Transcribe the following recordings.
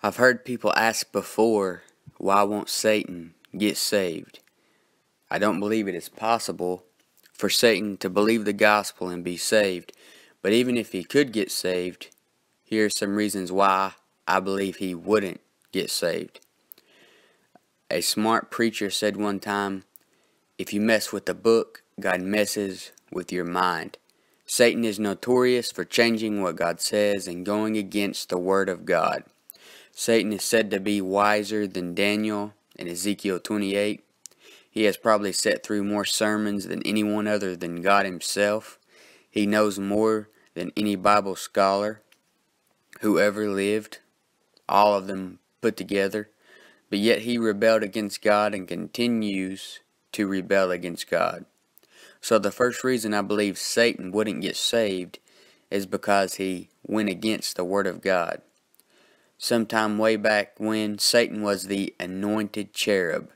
I've heard people ask before, why won't Satan get saved? I don't believe it is possible for Satan to believe the gospel and be saved. But even if he could get saved, here are some reasons why I believe he wouldn't get saved. A smart preacher said one time, if you mess with the book, God messes with your mind. Satan is notorious for changing what God says and going against the Word of God. Satan is said to be wiser than Daniel in Ezekiel 28. He has probably sat through more sermons than anyone other than God Himself. He knows more than any Bible scholar who ever lived, all of them put together. But yet he rebelled against God and continues to rebel against God. So the first reason I believe Satan wouldn't get saved is because he went against the Word of God sometime way back when Satan was the anointed cherub,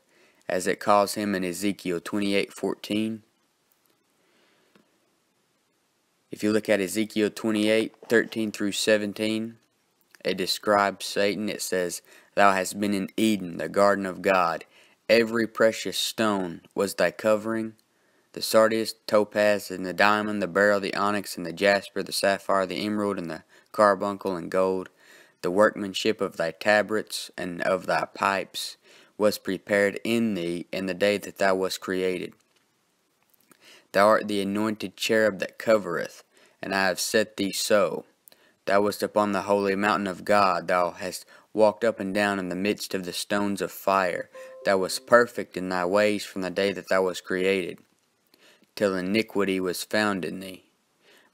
as it calls him in Ezekiel 28:14. If you look at Ezekiel 28:13 through 17, it describes Satan. It says, Thou hast been in Eden, the garden of God. Every precious stone was thy covering, the sardius, topaz, and the diamond, the beryl, the onyx, and the jasper, the sapphire, the emerald, and the carbuncle, and gold the workmanship of thy tabrets and of thy pipes was prepared in thee in the day that thou wast created. Thou art the anointed cherub that covereth, and I have set thee so. Thou wast upon the holy mountain of God, thou hast walked up and down in the midst of the stones of fire. Thou wast perfect in thy ways from the day that thou wast created, till iniquity was found in thee.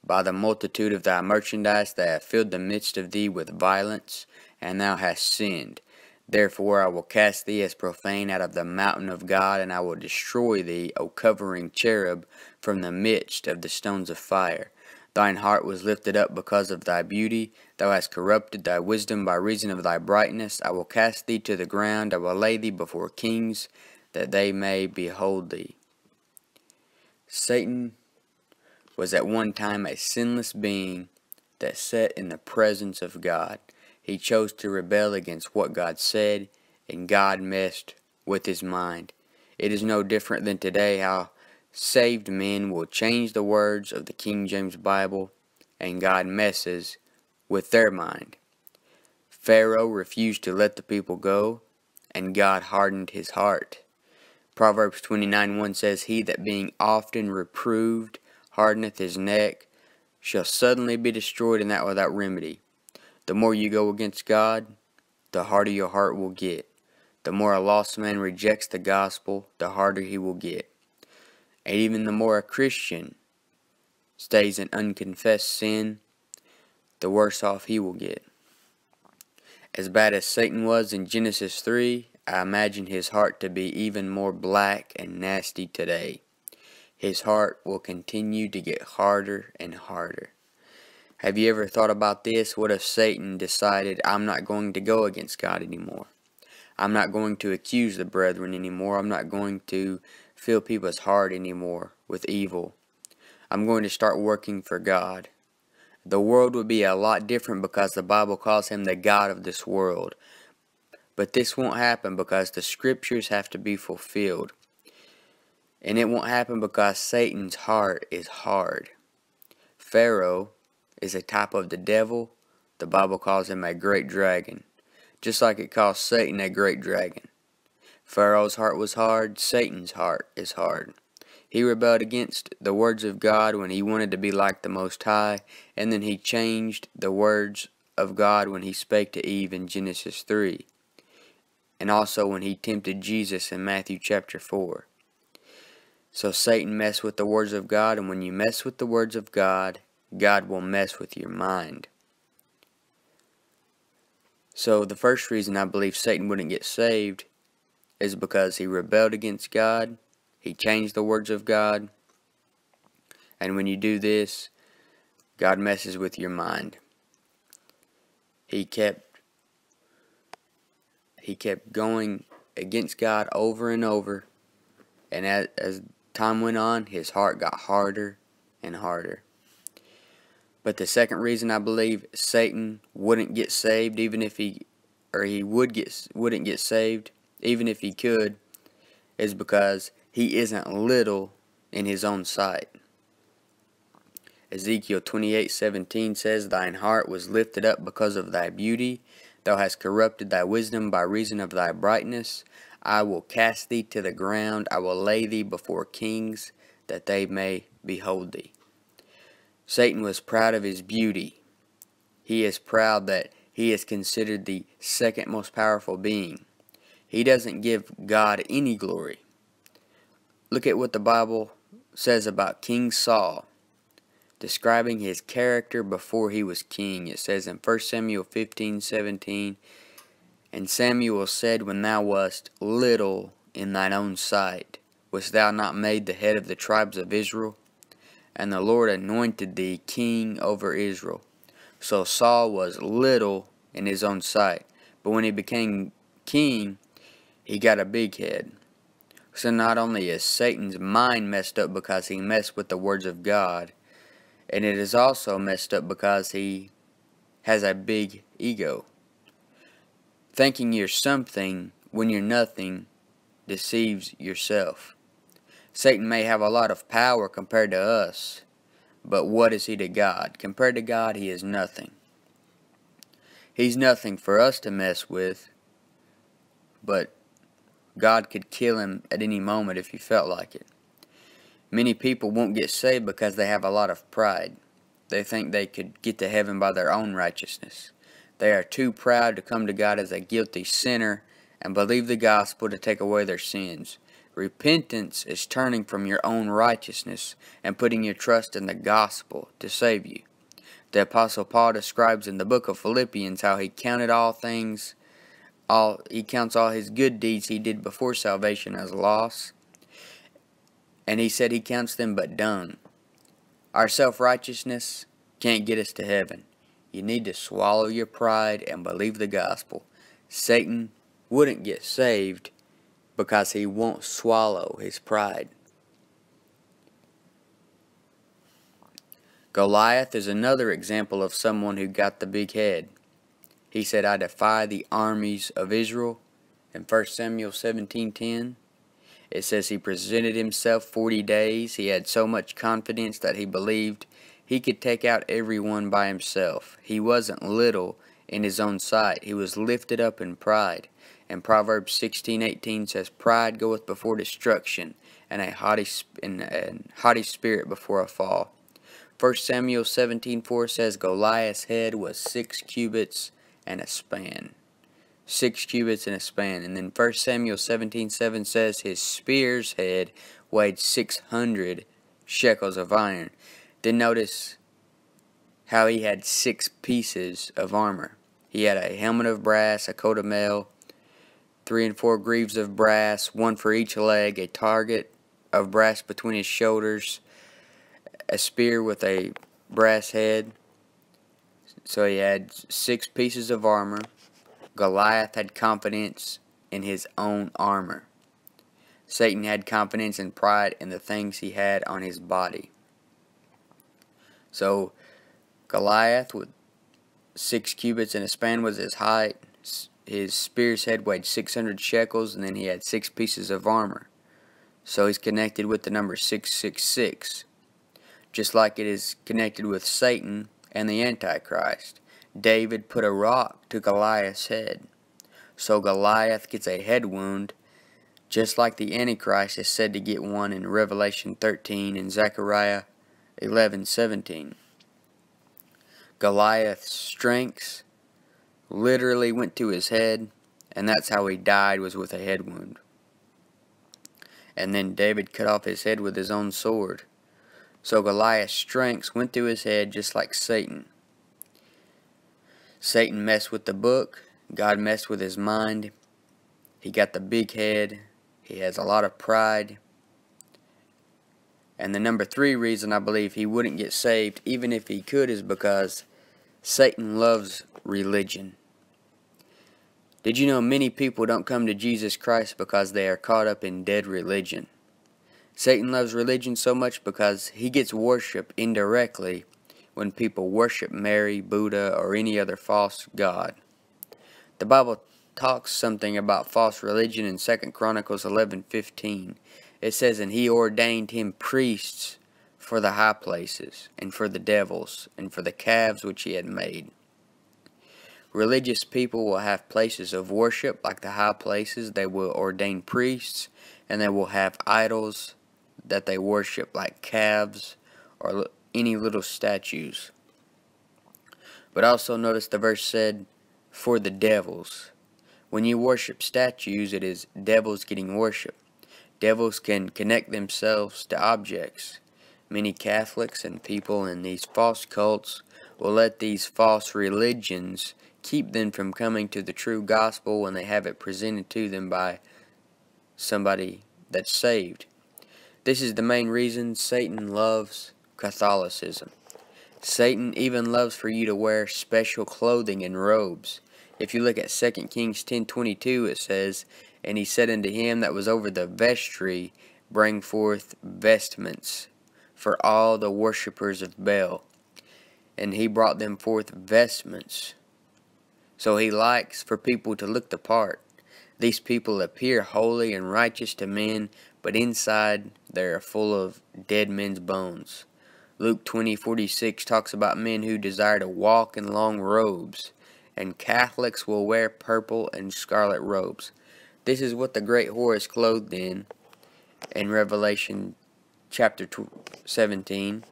By the multitude of thy merchandise they have filled the midst of thee with violence, and thou hast sinned. Therefore I will cast thee as profane out of the mountain of God, and I will destroy thee, O covering cherub, from the midst of the stones of fire. Thine heart was lifted up because of thy beauty. Thou hast corrupted thy wisdom by reason of thy brightness. I will cast thee to the ground. I will lay thee before kings, that they may behold thee. Satan was at one time a sinless being that sat in the presence of God. He chose to rebel against what God said, and God messed with his mind. It is no different than today how saved men will change the words of the King James Bible, and God messes with their mind. Pharaoh refused to let the people go, and God hardened his heart. Proverbs 29 1 says, He that being often reproved hardeneth his neck, shall suddenly be destroyed and that without remedy. The more you go against God, the harder your heart will get. The more a lost man rejects the gospel, the harder he will get. And even the more a Christian stays in unconfessed sin, the worse off he will get. As bad as Satan was in Genesis 3, I imagine his heart to be even more black and nasty today his heart will continue to get harder and harder. Have you ever thought about this? What if Satan decided, I'm not going to go against God anymore? I'm not going to accuse the brethren anymore. I'm not going to fill people's heart anymore with evil. I'm going to start working for God. The world would be a lot different because the Bible calls him the God of this world. But this won't happen because the scriptures have to be fulfilled. And it won't happen because Satan's heart is hard. Pharaoh is a type of the devil. The Bible calls him a great dragon. Just like it calls Satan a great dragon. Pharaoh's heart was hard. Satan's heart is hard. He rebelled against the words of God when he wanted to be like the Most High. And then he changed the words of God when he spake to Eve in Genesis 3. And also when he tempted Jesus in Matthew chapter 4. So Satan mess with the words of God, and when you mess with the words of God, God will mess with your mind. So the first reason I believe Satan wouldn't get saved is because he rebelled against God, he changed the words of God, and when you do this, God messes with your mind. He kept he kept going against God over and over, and as, as time went on, his heart got harder and harder. But the second reason I believe Satan wouldn't get saved, even if he or he would get wouldn't get saved, even if he could, is because he isn't little in his own sight. Ezekiel 28:17 says, Thine heart was lifted up because of thy beauty. Thou hast corrupted thy wisdom by reason of thy brightness. I will cast thee to the ground. I will lay thee before kings, that they may behold thee. Satan was proud of his beauty. He is proud that he is considered the second most powerful being. He doesn't give God any glory. Look at what the Bible says about King Saul, describing his character before he was king. It says in 1 Samuel 15 17, And Samuel said, When thou wast little in thine own sight, wast thou not made the head of the tribes of Israel? And the Lord anointed thee king over Israel. So Saul was little in his own sight. But when he became king, he got a big head. So not only is Satan's mind messed up because he messed with the words of God, and it is also messed up because he has a big ego. Thinking you're something when you're nothing deceives yourself. Satan may have a lot of power compared to us, but what is he to God? Compared to God, he is nothing. He's nothing for us to mess with, but God could kill him at any moment if he felt like it. Many people won't get saved because they have a lot of pride. They think they could get to heaven by their own righteousness. They are too proud to come to God as a guilty sinner and believe the gospel to take away their sins. Repentance is turning from your own righteousness and putting your trust in the gospel to save you. The apostle Paul describes in the book of Philippians how he counted all things all he counts all his good deeds he did before salvation as loss. And he said he counts them but dung. Our self-righteousness can't get us to heaven. You need to swallow your pride and believe the gospel. Satan wouldn't get saved because he won't swallow his pride. Goliath is another example of someone who got the big head. He said, I defy the armies of Israel. In 1 Samuel 17.10, it says he presented himself 40 days. He had so much confidence that he believed he could take out everyone by himself. He wasn't little in his own sight. He was lifted up in pride. And Proverbs 16:18 says, "Pride goeth before destruction, and a haughty, and haughty spirit before a fall." 1 Samuel 17:4 says, Goliath's head was six cubits and a span. Six cubits and a span. And then 1 Samuel 17 7 says his spear's head weighed 600 shekels of iron. Then notice how he had six pieces of armor. He had a helmet of brass, a coat of mail, three and four greaves of brass, one for each leg, a target of brass between his shoulders, a spear with a brass head, so he had six pieces of armor. Goliath had confidence in his own armor. Satan had confidence and pride in the things he had on his body. So Goliath with six cubits and a span was his height. His spear's head weighed 600 shekels and then he had six pieces of armor. So he's connected with the number 666. Just like it is connected with Satan, and the Antichrist. David put a rock to Goliath's head. So Goliath gets a head wound, just like the Antichrist is said to get one in Revelation 13 and Zechariah 11:17. Goliath's strengths literally went to his head, and that's how he died was with a head wound. And then David cut off his head with his own sword. So Goliath's strengths went to his head just like Satan. Satan messed with the book. God messed with his mind. He got the big head. He has a lot of pride. And the number three reason I believe he wouldn't get saved, even if he could, is because Satan loves religion. Did you know many people don't come to Jesus Christ because they are caught up in dead religion? Satan loves religion so much because he gets worship indirectly when people worship Mary, Buddha, or any other false god. The Bible talks something about false religion in 2 Chronicles 11:15. It says, "And he ordained him priests for the high places, and for the devils, and for the calves which he had made." Religious people will have places of worship like the high places. They will ordain priests, and they will have idols that they worship like calves or any little statues. But also notice the verse said, for the devils. When you worship statues, it is devils getting worship. Devils can connect themselves to objects. Many Catholics and people in these false cults will let these false religions keep them from coming to the true gospel when they have it presented to them by somebody that's saved. This is the main reason Satan loves Catholicism. Satan even loves for you to wear special clothing and robes. If you look at 2 Kings 10.22, it says, And he said unto him that was over the vestry, Bring forth vestments for all the worshippers of Baal. And he brought them forth vestments. So he likes for people to look the part. These people appear holy and righteous to men, but inside they are full of dead men's bones. Luke 20:46 talks about men who desire to walk in long robes, and Catholics will wear purple and scarlet robes. This is what the great whore is clothed in in Revelation chapter 17.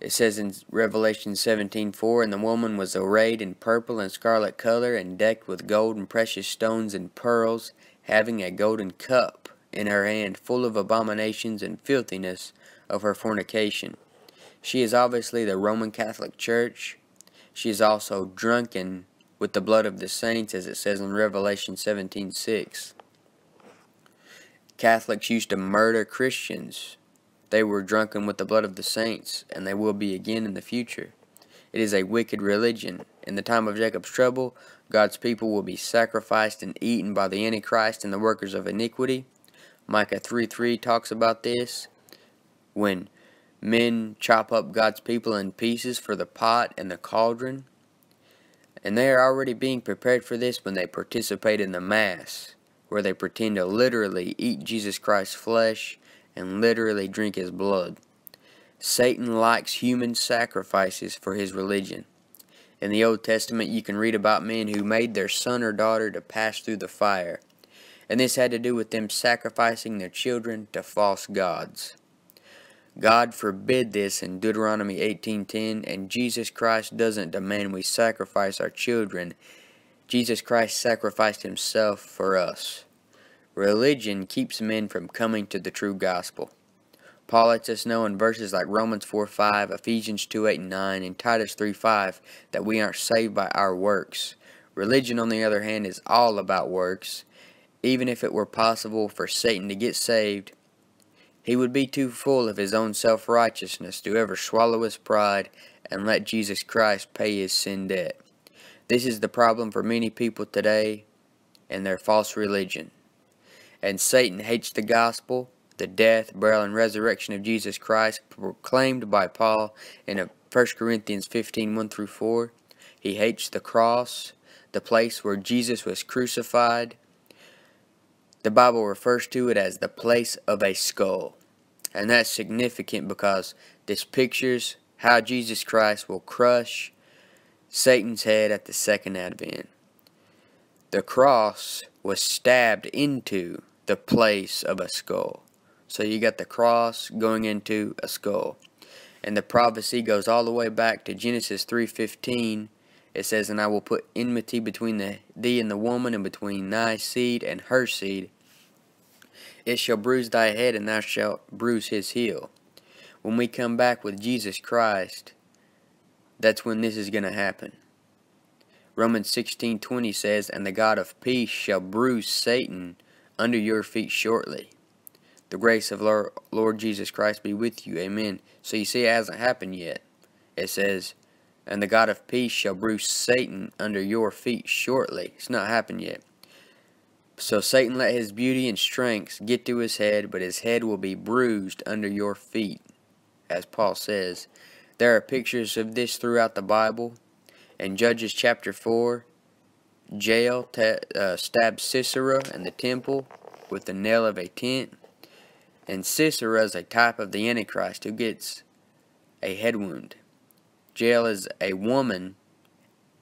It says in Revelation 17:4, And the woman was arrayed in purple and scarlet color, and decked with gold and precious stones and pearls, having a golden cup in her hand, full of abominations and filthiness of her fornication. She is obviously the Roman Catholic Church. She is also drunken with the blood of the saints, as it says in Revelation 17:6. Catholics used to murder Christians. They were drunken with the blood of the saints, and they will be again in the future. It is a wicked religion. In the time of Jacob's trouble, God's people will be sacrificed and eaten by the Antichrist and the workers of iniquity. Micah 3:3 talks about this when men chop up God's people in pieces for the pot and the cauldron. And they are already being prepared for this when they participate in the Mass, where they pretend to literally eat Jesus Christ's flesh and literally drink his blood. Satan likes human sacrifices for his religion. In the Old Testament, you can read about men who made their son or daughter to pass through the fire, and this had to do with them sacrificing their children to false gods. God forbid this in Deuteronomy 18:10 and Jesus Christ doesn't demand we sacrifice our children. Jesus Christ sacrificed himself for us. Religion keeps men from coming to the true gospel. Paul lets us know in verses like Romans 4:5, Ephesians 2:8 and 9, and Titus 3:5 that we aren't saved by our works. Religion, on the other hand, is all about works. Even if it were possible for Satan to get saved, he would be too full of his own self-righteousness to ever swallow his pride and let Jesus Christ pay his sin debt. This is the problem for many people today and their false religion. And Satan hates the gospel, the death, burial, and resurrection of Jesus Christ proclaimed by Paul in 1 Corinthians 15, 1 through 4. He hates the cross, the place where Jesus was crucified, the Bible refers to it as the place of a skull. And that's significant because this pictures how Jesus Christ will crush Satan's head at the second advent. The cross was stabbed into the place of a skull. So you got the cross going into a skull. And the prophecy goes all the way back to Genesis 3.15 it says, And I will put enmity between the, thee and the woman, and between thy seed and her seed. It shall bruise thy head, and thou shalt bruise his heel. When we come back with Jesus Christ, that's when this is going to happen. Romans 16:20 says, "And the God of peace shall bruise Satan under your feet shortly." The grace of Lord Jesus Christ be with you. Amen. So you see, it hasn't happened yet. It says, and the God of peace shall bruise Satan under your feet shortly. It's not happened yet. So Satan let his beauty and strength get to his head, but his head will be bruised under your feet, as Paul says. There are pictures of this throughout the Bible. In Judges chapter 4, Jael uh, stabbed Sisera in the temple with the nail of a tent. And Sisera is a type of the Antichrist who gets a head wound. Jael is a woman,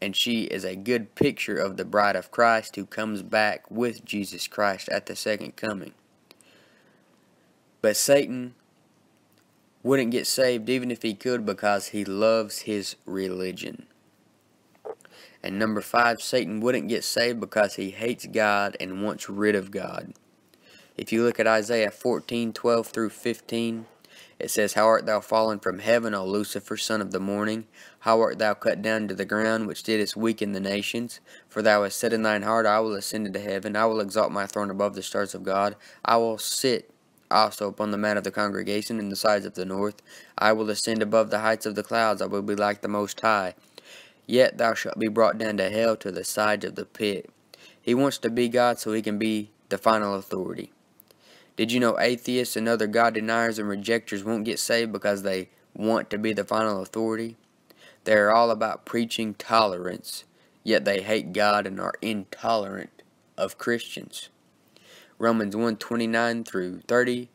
and she is a good picture of the bride of Christ who comes back with Jesus Christ at the second coming. But Satan wouldn't get saved even if he could because he loves his religion. And number five, Satan wouldn't get saved because he hates God and wants rid of God. If you look at Isaiah 14, 12 through 15, it says, How art thou fallen from heaven, O Lucifer, son of the morning? How art thou cut down to the ground, which didst weaken the nations? For thou hast said in thine heart, I will ascend into heaven, I will exalt my throne above the stars of God, I will sit also upon the mount of the congregation in the sides of the north. I will ascend above the heights of the clouds, I will be like the Most High. Yet thou shalt be brought down to hell to the sides of the pit. He wants to be God so he can be the final authority. Did you know atheists and other God deniers and rejectors won't get saved because they want to be the final authority? They are all about preaching tolerance, yet they hate God and are intolerant of Christians. Romans 1:29 through 30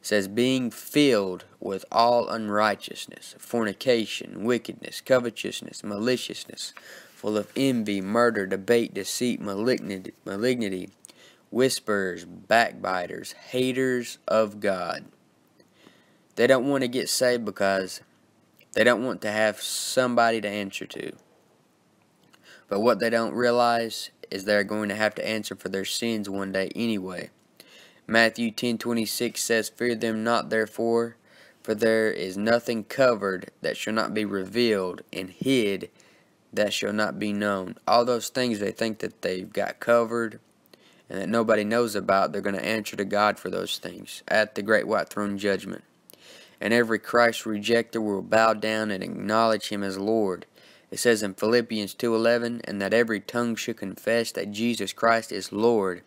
says, Being filled with all unrighteousness, fornication, wickedness, covetousness, maliciousness, full of envy, murder, debate, deceit, malignity, malignity whisperers, backbiters, haters of God. They don't want to get saved because they don't want to have somebody to answer to. But what they don't realize is they're going to have to answer for their sins one day anyway. Matthew 10:26 says, "Fear them not therefore, for there is nothing covered that shall not be revealed, and hid that shall not be known." All those things they think that they've got covered and that nobody knows about, they're going to answer to God for those things at the great white throne judgment. And every Christ rejecter will bow down and acknowledge him as Lord. It says in Philippians 2:11, and that every tongue should confess that Jesus Christ is Lord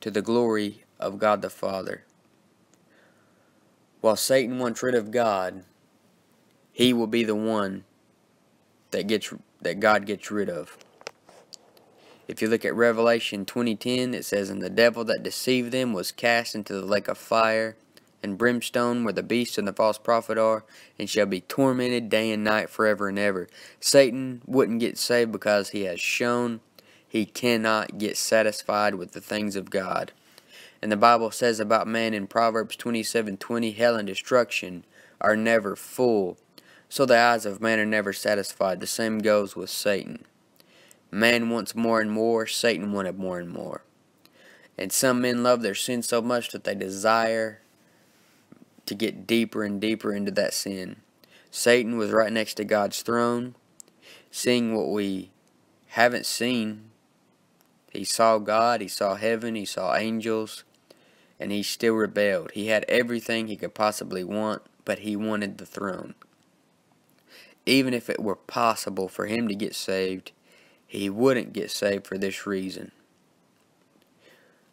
to the glory of God the Father. While Satan wants rid of God, he will be the one that gets that God gets rid of. If you look at Revelation 20:10, it says, "And the devil that deceived them was cast into the lake of fire and brimstone, where the beast and the false prophet are, and shall be tormented day and night forever and ever." Satan wouldn't get saved because he has shown he cannot get satisfied with the things of God. And the Bible says about man in Proverbs 27:20, hell and destruction are never full. So the eyes of man are never satisfied. The same goes with Satan. Man wants more and more, Satan wanted more and more. And some men love their sin so much that they desire to get deeper and deeper into that sin. Satan was right next to God's throne, seeing what we haven't seen. He saw God, he saw heaven, he saw angels, and he still rebelled. He had everything he could possibly want, but he wanted the throne. Even if it were possible for him to get saved, he wouldn't get saved for this reason.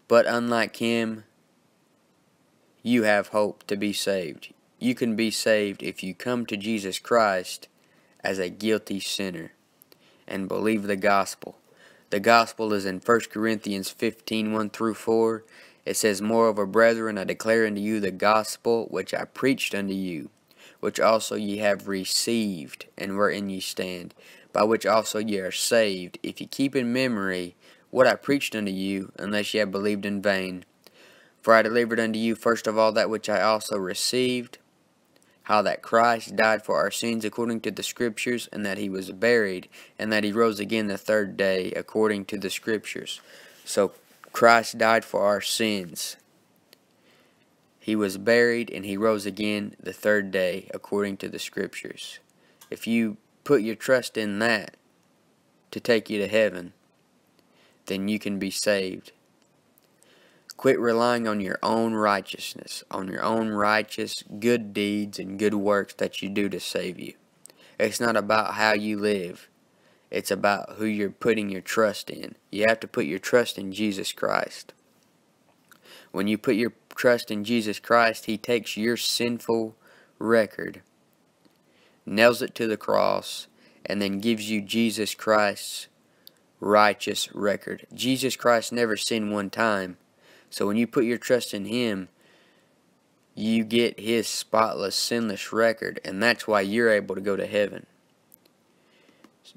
But unlike him, you have hope to be saved. You can be saved if you come to Jesus Christ as a guilty sinner and believe the gospel. The gospel is in 1 Corinthians 15 1 through 4. It says, Moreover, brethren, I declare unto you the gospel which I preached unto you, which also ye have received, and wherein ye stand, by which also ye are saved, if ye keep in memory what I preached unto you, unless ye have believed in vain. For I delivered unto you first of all that which I also received, how that Christ died for our sins according to the Scriptures, and that he was buried, and that he rose again the third day according to the Scriptures. So Christ died for our sins. He was buried and he rose again the third day according to the scriptures. If you put your trust in that to take you to heaven, then you can be saved. Quit relying on your own righteousness, on your own righteous good deeds and good works that you do to save you. It's not about how you live. It's about who you're putting your trust in. You have to put your trust in Jesus Christ. When you put your trust in Jesus Christ, He takes your sinful record, nails it to the cross, and then gives you Jesus Christ's righteous record. Jesus Christ never sinned one time. So when you put your trust in Him, you get His spotless, sinless record, and that's why you're able to go to heaven.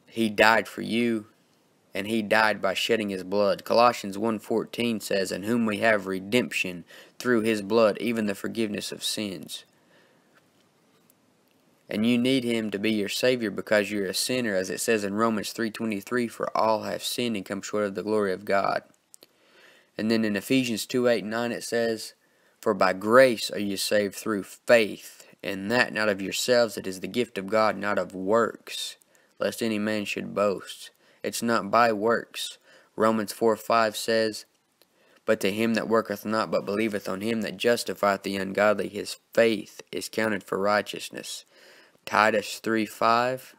He died for you, and He died by shedding His blood. Colossians 1.14 says, In whom we have redemption through His blood, even the forgiveness of sins. And you need him to be your Savior because you're a sinner, as it says in Romans 3.23, For all have sinned and come short of the glory of God. And then in Ephesians 2, 8, 9 it says, For by grace are you saved through faith, and that not of yourselves, it is the gift of God, not of works, lest any man should boast. It's not by works. Romans 4, 5 says, But to him that worketh not, but believeth on him that justifieth the ungodly, his faith is counted for righteousness. Titus 3 5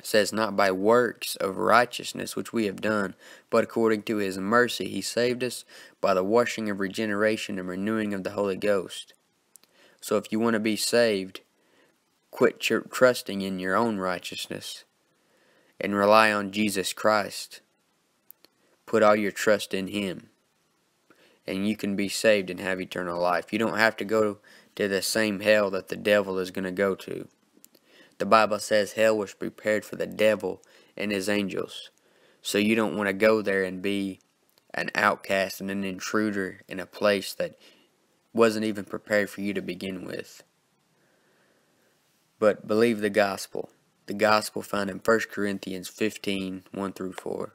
says, Not by works of righteousness which we have done, but according to his mercy he saved us by the washing of regeneration and renewing of the Holy Ghost. So if you want to be saved, quit your trusting in your own righteousness and rely on Jesus Christ. Put all your trust in him. And you can be saved and have eternal life. You don't have to go to the same hell that the devil is going to go to. The Bible says hell was prepared for the devil and his angels. So you don't want to go there and be an outcast and an intruder in a place that wasn't even prepared for you to begin with. But believe the gospel. The gospel found in 1 Corinthians 15, 1 through 4.